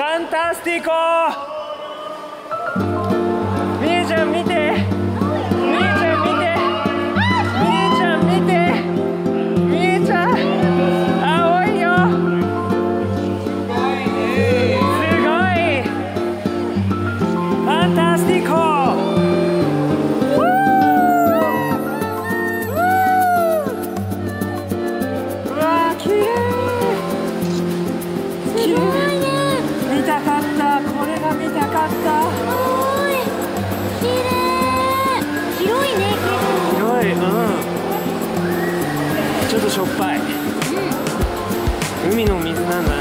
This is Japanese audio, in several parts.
ァンタスティコみーちゃん見て。みーちゃん見て。みーちゃん見て。ょっぱい、うん、海の水なんだ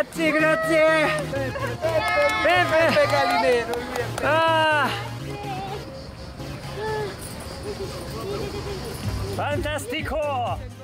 Grazie, grazie. Peppe, Peppe, Peppe Galinero. Ah. Fantastico!